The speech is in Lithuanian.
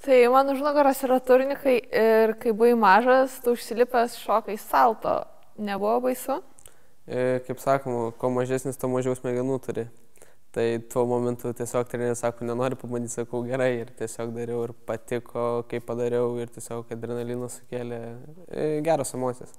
Tai man už nugaros yra turnikai ir kai buvai mažas, tu užsilipęs šokai salto. Nebuvo baisu? E, kaip sakoma, kuo mažesnis, tuo mažiau smegenų turi. Tai tuo momentu tiesiog treneris sako, nenori pabandyti, sakau gerai ir tiesiog dariau ir patiko, kaip padariau ir tiesiog adrenalinas sukėlė e, geros emocijos.